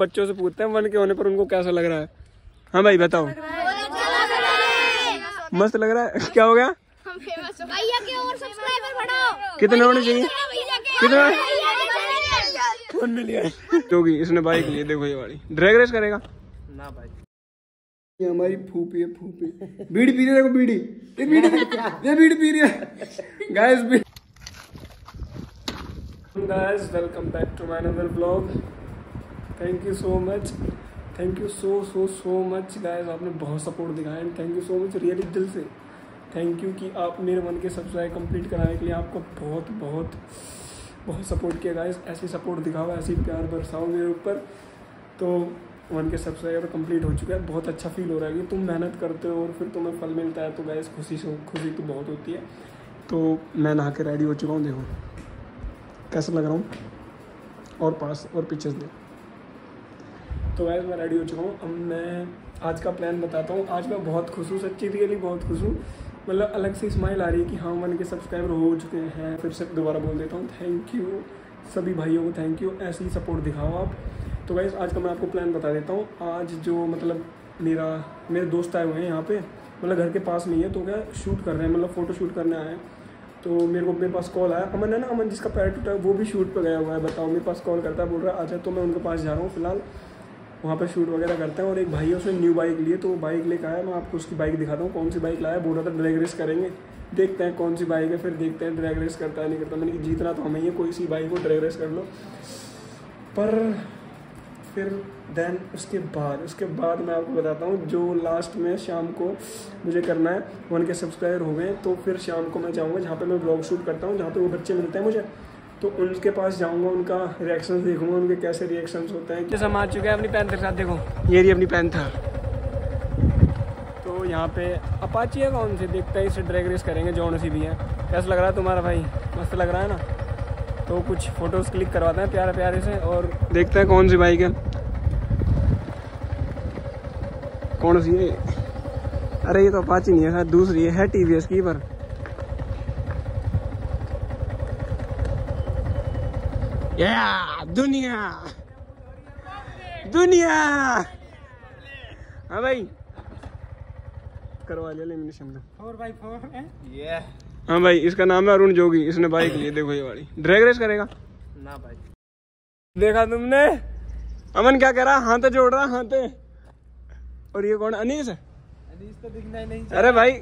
बच्चों से पूछते हैं वन के होने पर उनको कैसा लग रहा है? हाँ भाई बताओ। मस्त लग रहा है? क्या हो गया? भैया के और सब्सक्राइबर बढ़ाओ। कितने होने चाहिए? कितने फ़ोन मिल गया जोगी इसने बाइक लिए देखो ये वाली। ड्रैग रेस करेगा? ना भाई। ये हमारी फूपी है फूपी बीड़ी पी रही है देखो बीड़ी। ये बीड़ी ये बीड़ी पी रही है। Guys guys welcome back to my another vlog thank you so much thank you so so so much guys आपने बहुत सपोर्ट दिखाया and thank you so much really दिल से. थैंक यू कि आप मेरे मन के सब्सक्राइब कंप्लीट कराने के लिए आपको बहुत बहुत बहुत सपोर्ट किया गाइस ऐसी सपोर्ट दिखाओ, ऐसी प्यार बरसाओ मेरे ऊपर. तो वन के सब्सक्राइबर कंप्लीट हो चुका है. बहुत अच्छा फील हो रहा है कि तुम मेहनत करते हो और फिर तुम्हें फल मिलता है तो गाइस खुशी से, खुशी तो बहुत होती है. तो मैं नहा के रेडी हो चुका हूँ, देखो. कैसा लग रहा हूँ? और पास, और पीछे से तो गैस मैं रेडी हो चुका हूँ। अब मैं आज का प्लान बताता हूँ। आज मैं बहुत खुश हूँ, सच्ची रियली बहुत खुश हूँ। मतलब अलग से स्माइल आ रही है कि हाँ मन के सब्सक्राइबर हो चुके हैं। फिर से दोबारा बोल देता हूँ थैंक यू सभी भाइयों को थैंक यू ऐसे ही सपोर्ट दिखाओ आप। तो गैस आज का मैं आपको प्लान बता देता हूँ। आज जो मतलब मेरा, मेरे दोस्त आए हुए हैं यहाँ पे मतलब घर के पास नहीं है तो क्या शूट कर रहे हैं मतलब फ़ोटो शूट करने आए हैं। तो मेरे को, मेरे पास कॉल आया। अमन है ना, अमन, जिसका पैर टूटा है, वो भी शूट पे गया हुआ है, बताओ। मेरे पास कॉल करता है, बोल रहा है अच्छा तो मैं उनके पास जा रहा हूँ, फ़िलहाल। वहाँ पर शूट वगैरह करते हैं और एक भाई है उसने न्यू बाइक लिए तो वो बाइक लेकर आया, मैं आपको उसकी बाइक दिखाता हूँ, कौन सी बाइक लाया, बोल रहा था ड्रैग रेस करेंगे। देखते हैं कौन सी बाइक है, फिर देखते हैं ड्रैग रेस करता है, नहीं करता। मैंने कि जीतना तो हमें ही है, कोई सी बाइक को ड्रैग रेस कर लो। पर फिर देन उसके बाद उसके बाद मैं आपको बताता हूँ, जो लास्ट में शाम को मुझे करना है, वन के सब्सक्राइबर हो गए तो फिर शाम को मैं जाऊँगा, जहाँ पे मैं ब्लॉग शूट करता हूँ, जहाँ पे वो बच्चे मिलते हैं मुझे। तो उनके पास जाऊँगा उनका रिएक्शन देखूँगा उनके कैसे रिएक्शन होते हैं जैसे हम आ चुके हैं अपनी पैंथर के साथ देखो। ये रही अपनी पैंथर तो यहाँ पे अपाची है कौन सी? देखते हैं इसे ड्रैग रेस करेंगे जौन सी भी है। कैसा लग रहा है तुम्हारा भाई? मस्त लग रहा है ना? तो कुछ फ़ोटोज़ क्लिक करवाते हैं प्यारे प्यारे से और देखते हैं कौन सी बाइक है कौन सी है? अरे ये तो अपाची नहीं है शायद दूसरी है, है टीवीएस की पर। या दुनिया दुनिया हाँ भाई। करवा लिया लेमिनेशन तो फोर बाई फोर ये हाँ भाई इसका नाम है अरुण जोगी इसने बाइक ली देखो ये वाली। ड्रैग रेस करेगा? ना भाई। देखा तुमने? अमन क्या कह रहा? हाथ जोड़ रहा हाथ। और ये कौन अनीस है? अनीस? तो दिखना ही नहीं अरे भाई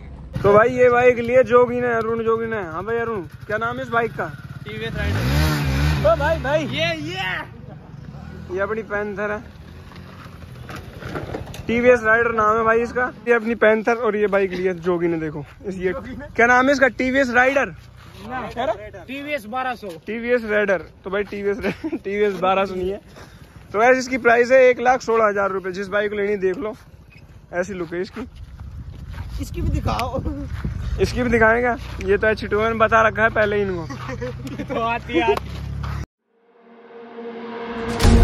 तो भाई ये बाइक लिए जोगी ने अरुण जोगी ने। हाँ भाई अरुण क्या नाम है इस बाइक का? टीवीएस राइडर ओ भाई भाई। ये ये ये अपनी पैंथर है। टीवीएस राइडर नाम है भाई इसका। ये अपनी पैंथर और ये बाइक ली है जोगी ने देखो। इस ये क्या नाम है इसका? टीवीएस राइडर टीवीएस बारह सौ। टीवीएस राइडर तो भाई टीवीएस टीवीएस बारह सौ नहीं है। तो ऐसे इसकी प्राइस है एक लाख सोलह हज़ार रूपए जिस बाइक को लेनी देख लो। ऐसी लुक है इसकी। इसकी भी दिखाओ। इसकी भी दिखाएगा? ये तो छिटुआ ने बता रखा है पहले ही इनको। तो आती आती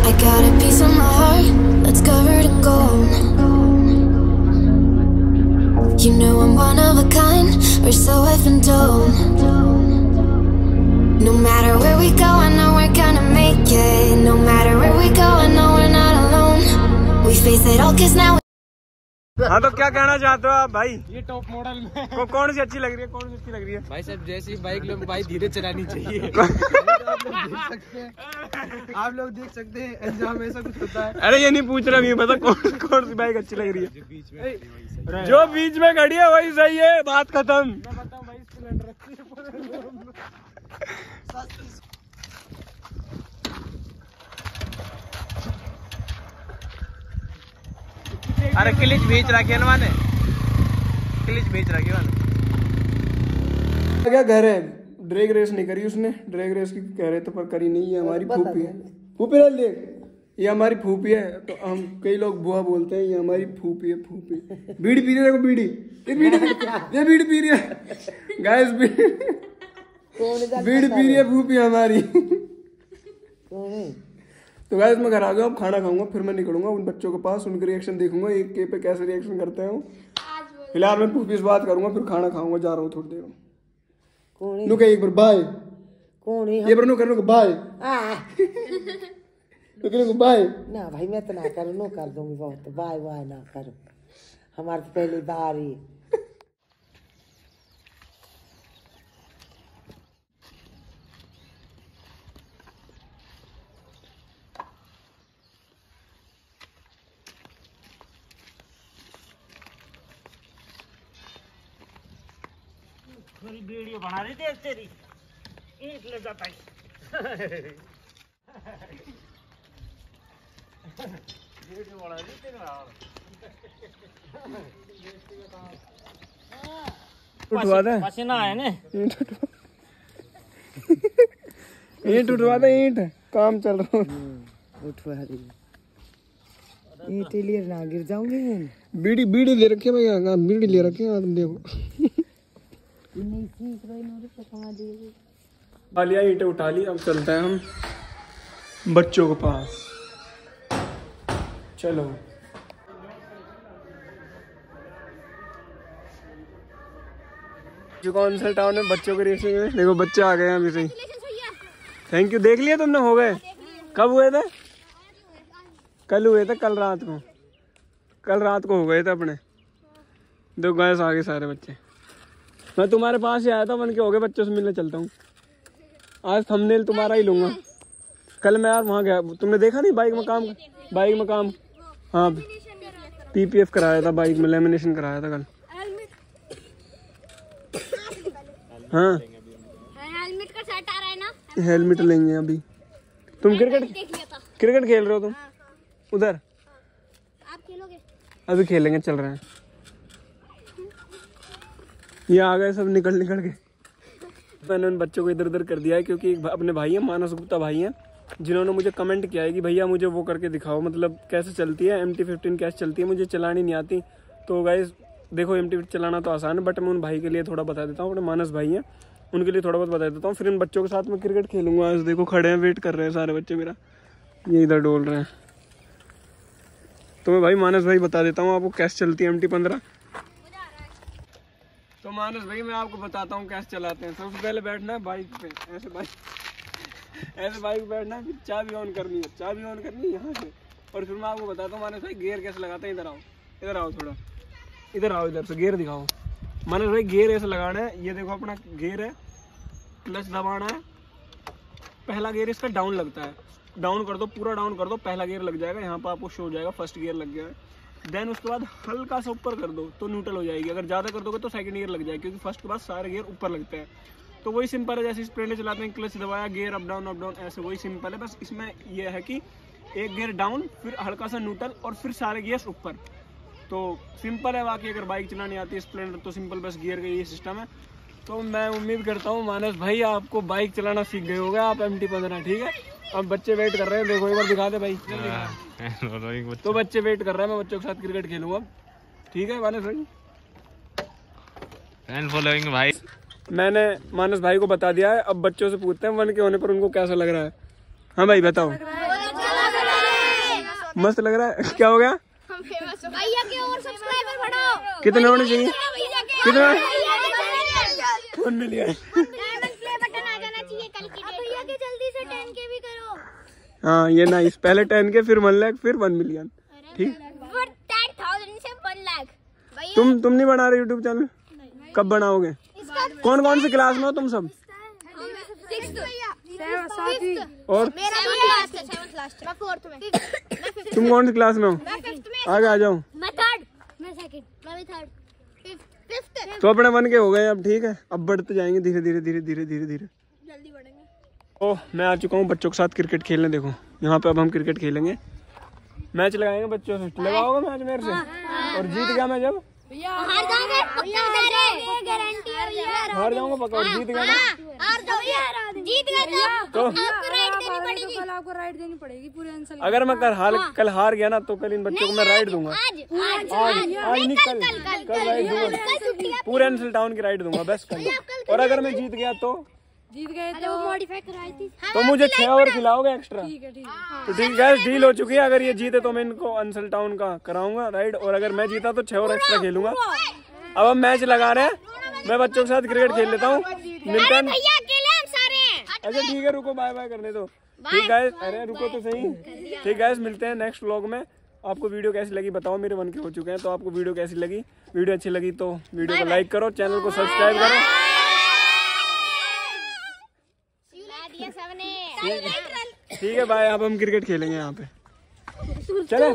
I got a piece of my heart that's covered in gold. You know I'm one of a kind, or so I've been told. No matter where we go, I know we're gonna make it. No matter where we go, I know we're not alone. We face it all, cause now. हाँ तो क्या कहना चाहते हो आप भाई? ये top model में। को, कौन सी अच्छी लग रही है कौन सी अच्छी लग रही है? भाई साहब जैसी बाइक लो बाइक धीरे चलानी चाहिए। आप लोग देख सकते हैं अंजाम ऐसा कुछ होता है। अरे ये नहीं पूछ रहा ये बता कौन कौन सी बाइक अच्छी लग रही है? बीच में जो बीच में खड़ी है वही सही है बात खत्म बताओ भाई स्प्लेंडर अच्छी अरे क्लिच भेज रखे ना मैंने? क्लिच भेज रखे मैंने। क्या कह रहे हैं। ड्रैग रेस नहीं करी उसने। ड्रैग रेस की कह रहे थे पर करी नहीं है हमारी फूफी है। फूफी ना देख ये हमारी फूफी है। तो हम कई लोग बुआ बोलते हैं ये हमारी फूफी है फूफी। बीड़ी पी रही है देखो बीड़ी। ये बीड़ी ये बीड़ी पी रही है। गैस बीड़ी बीड़ी पी रही है फूफी हमारी। तो गैस मैं घर आ गया अब खाना खाऊँगा फिर मैं निकलूँगा उन बच्चों के पास उनके रिएक्शन देखूँगा एक के पे कैसे रिएक्शन करते हैं फ़िलहाल मैं पूछ से बात करूँगा फिर खाना खाऊँगा जा रहा हूँ थोड़ी देर में। नु एक बार बाय ये बार नु करने को बाय बाय ना भाई मैं तो ना करूँ नो कर दूँगी बहुत। बाय बाय ना करो। हमारे तो पहली बारी। वीडियो बना रही थी तेरी। ईट ले जाता है वीडियो बना रही थी उठवा दे। पसीना है ने। ईंट उठवा। दे ईंट। काम चल रहा है। उठवा रही ईटे लिए ना गिर जाऊँगी बीड़ी बीड़ी ले रखे हाँ, बीड़ी ले रखे हैं तुम देखो। उठा लिया ईंटें उठा ली अब चलते हैं हम बच्चों के पास। चलो। जो कौन सा टाउन है बच्चों के रेसिंग में। देखो बच्चे आ गए हैं अभी से थैंक यू देख लिया तुमने हो गए? कब हुए थे? कल हुए थे कल रात को। कल रात को हो गए थे अपने। दो गए आ गए सारे बच्चे। मैं तुम्हारे पास ही आया था मन के हो गए बच्चों से मिलने चलता हूँ। आज थंबनेल तुम्हारा ही लूँगा। कल मैं यार वहाँ गया तुमने देखा नहीं बाइक में काम बाइक में काम हाँ पीपीएफ कराया था बाइक में लेमिनेशन कराया था कल। हाँ। हेलमेट का सेट आ रहा है ना? हेलमेट लेंगे अभी। तुम क्रिकेट क्रिकेट खेल रहे हो तुम? उधर। आप खेलोगे? अभी खेलेंगे चल रहे हैं। ये आ गए सब निकल निकल के। मैंने उन बच्चों को इधर उधर कर दिया है, क्योंकि अपने भाई हैं, मानस गुप्ता भाई हैं, जिन्होंने मुझे कमेंट किया है कि भैया मुझे वो करके दिखाओ मतलब कैसे चलती है एम टी फिफ्टीन कैसे चलती है, मुझे चलानी नहीं आती। तो गाइज़ देखो एम टी चलाना तो आसान है बट मैं उन भाई के लिए थोड़ा बता देता हूँ, अपने मानस भाई हैं, उनके लिए थोड़ा बहुत बता देता हूँ। फिर इन बच्चों के साथ मैं क्रिकेट खेलूँगा, आज देखो खड़े हैं वेट कर रहे हैं सारे बच्चे मेरा। ये इधर डोल रहे हैं। तो मैं भाई, मानस भाई बता देता हूँ आपको कैसे चलती है एम टी पंद्रह तो मानस भाई, मैं आपको बताता हूँ कैसे चलाते हैं। सबसे पहले बैठना है बाइक पे। ऐसे बाइक ऐसे बाइक पे बैठना है, फिर चाबी ऑन करनी है। चाबी ऑन करनी है यहाँ से। और फिर मैं आपको बताता हूँ, मानस भाई गियर कैसे लगाते हैं। इधर आओ। इधर आओ थोड़ा। इधर आओ, इधर से गियर दिखाओ। मानस भाई गियर ऐसे लगाना है। ये देखो अपना गियर है। क्लच दबाना है। पहला गियर इसका डाउन लगता है। डाउन कर दो, पूरा डाउन कर दो, पहला गियर लग जाएगा। यहाँ पर आपको शो हो जाएगा फ़र्स्ट गियर लग गया है। देन उसके बाद हल्का सा ऊपर कर दो तो न्यूट्रल हो जाएगी। अगर ज़्यादा कर दोगे तो सेकंड गियर लग जाएगा, क्योंकि फ़र्स्ट के बाद सारे गियर ऊपर लगते हैं। तो वही सिंपल है, जैसे स्प्लेंडर चलाते हैं क्लच दबाया gear up down up down ऐसे वही सिंपल है। बस इसमें यह है कि एक गियर डाउन फिर हल्का सा न्यूट्रल और फिर सारे गियर्स ऊपर। तो सिंपल है, बाकी अगर बाइक चलानी आती है स्प्लेंडर तो सिंपल बस गियर का ये सिस्टम है। तो मैं उम्मीद करता हूँ मानस भाई आपको बाइक चलाना सीख गए होगा आप एम टी पंद्रह ठीक है? अब बच्चे वेट कर रहे हैं देखो एक बार दिखा दे भाई। तो बच्चे वेट कर रहे हैं मैं बच्चों के साथ क्रिकेट खेलूँगा। ठीक है मानस भाई? फ़ैन फॉलोइंग भाई। मैंने मानस भाई को बता दिया है अब बच्चों से पूछते हैं वन के होने पर उनको कैसा लग रहा है? हाँ भाई बताओ। मस्त लग रहा है? क्या हो गया? हम फ़ेमस हो भैया के और सब्सक्राइबर बढ़ाओ कितने होने चाहिए? भैया के कितना? कितना one million diamond play button आ जाना चाहिए कल की भैया के जल्दी से 10 के भी करो। हाँ ये नाइस पहले टेन के फिर वन लाख फिर वन मिलियन। ठीक? से 1 लाख भैया। तुम तुम नहीं बना रहे यूट्यूब चैनल कब बनाओगे? कौन कौन सी क्लास में हो तुम सब? और? मेरा क्लास 7th क्लास मैं 4th में मैं। 5th तुम कौन सी क्लास में हो? मैं 5th में। आगे आ जाओ। मैं 3rd मैं 2nd मैं भी 3rd 5th तो अपने बन के हो गए अब ठीक है। अब बढ़ते जाएँगे धीरे धीरे धीरे धीरे धीरे धीरे। जल्दी बढ़ेंगे। ओह मैं आ चुका हूँ बच्चों के साथ क्रिकेट खेलने देखो। यहाँ पे अब हम क्रिकेट खेलेंगे। मैच लगाएँगे बच्चों से। लगाओगे मैच मेरे से? और जीत गया मैं जब? हार है जाऊँगा पक्का जीत गया जीत तो तो देनी पड़ेगी। आपको राइड देनी पड़ेगी पूरे आंसर अगर मैं कल हार कल हार गया ना तो कल इन बच्चों को मैं राइड दूँगा। आज नहीं कल कल राइड दूँगा। है। पूरे अंसल टाउन की राइड दूँगा बस कल। और अगर मैं जीत गया तो? जीत गए वो मॉडिफाई कराई थी। तो मुझे छह और खिलाओगे एक्स्ट्रा ठीक है ठीक है। तो ठीक है डील हो चुकी है। अगर ये जीते तो मैं इनको अंसल टाउन का कराऊँगा राइड और अगर मैं जीता तो छह और एक्स्ट्रा खेलूँगा। अब हम मैच लगा रहे हैं। मैं बच्चों के साथ क्रिकेट खेल लेता हूँ। मिलते हैं भैया अकेले हम सारे हैं। अच्छा ठीक है रुको बाय बाय करने दो। ठीक है अरे रुको तो सही। ठीक है मिलते हैं नेक्स्ट व्लॉग में। आपको वीडियो कैसी लगी बताओ मेरे मन के हो चुके हैं तो आपको वीडियो कैसी लगी? वीडियो अच्छी लगी तो वीडियो को लाइक करो चैनल को सब्सक्राइब करो। ठीक है। भाई अब हम क्रिकेट खेलेंगे यहाँ पे। चले।